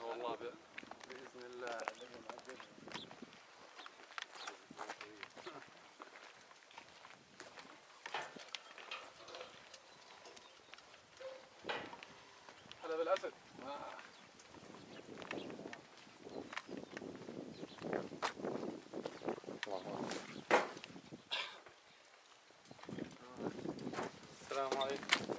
معنا والله باذن الله هلا بالاسد السلام عليكم.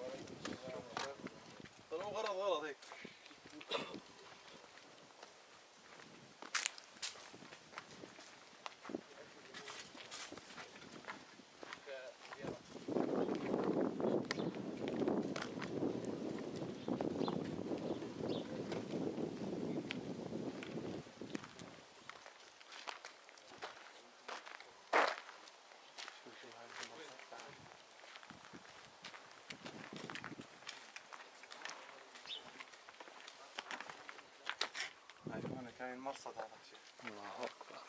هاي هون كاين مرصد هذا الشيء. الله أكبر.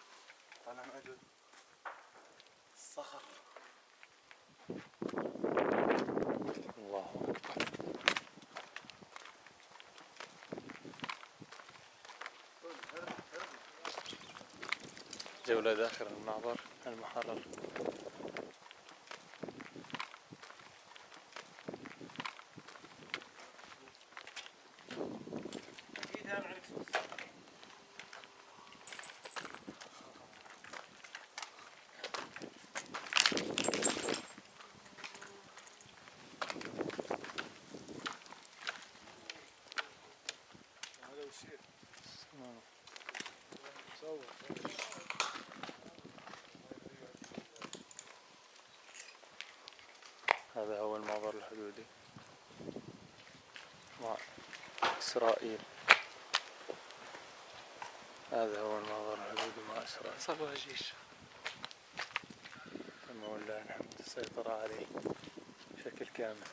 طالع عدل صخر. الله أكبر. جولة داخل المعبر المحرر. هذا وشيء. صور هذا هو المعبر الحدودي مع إسرائيل. هذا هو المعبر الحدودي مع إسرائيل. صار جيش. تم ولله الحمد السيطرة عليه. بشكل كامل.